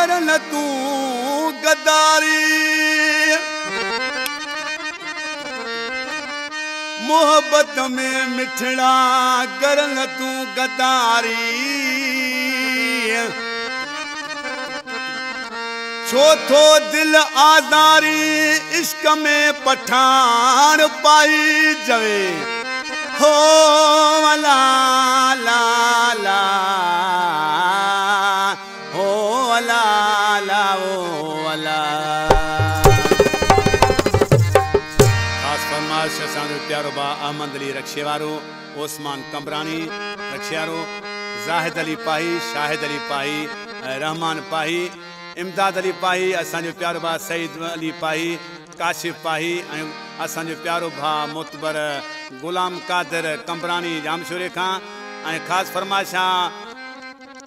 करन तू गद्दारी। मोहब्बत में मिठड़ा करन तू गद्दारी। चौथो दिल आज़ारी इश्क में पठान पाई जवे। हो ला ला ला। प्यारो भाउ अहमद अली रक्षे वारो ओसमान कमरानी रक्षे ज़ाहिद अली पाही, शाहिद अली पाही, रहमान पाही, इमदाद अली पाही, असांजो प्यारो भाउ सईद अली पाही, काशिफ पाही, ऐं प्यारो भाउ मोतबर, ग़ुलाम कादिर कमरानी, जामशोरे खां। ऐं ख़ासि फरमाइशां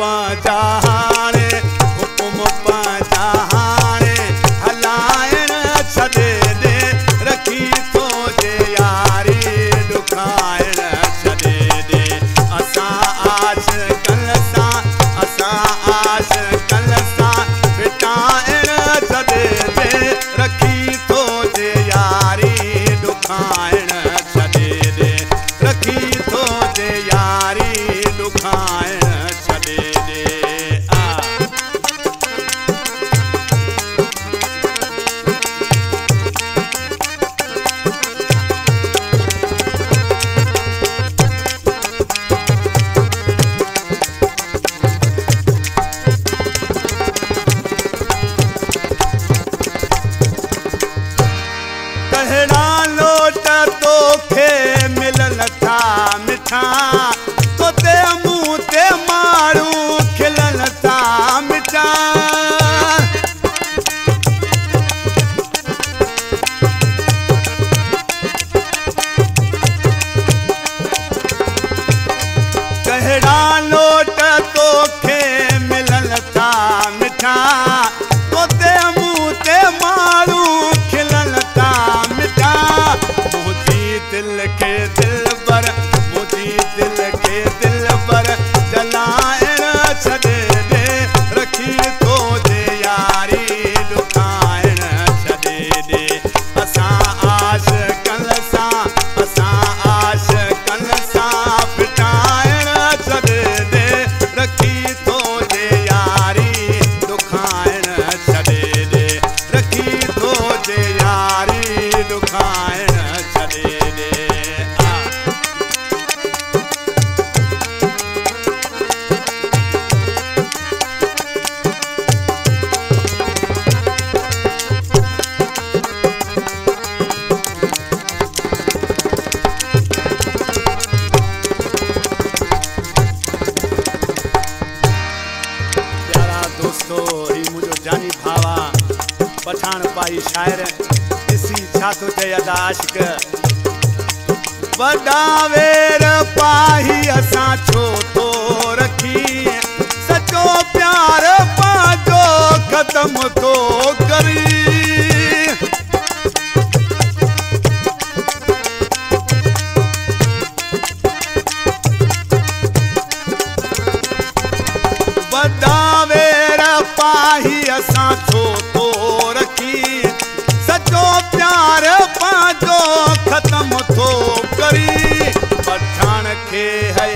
बाजा ना पठान पाई शायर। इसी छात चए वॾा वेर पाही असां छो थो रखी सचो प्यार पंहिंजो ख़तम थो करी। सचो प्यार पाजो खत्म थो करी। पठान खे है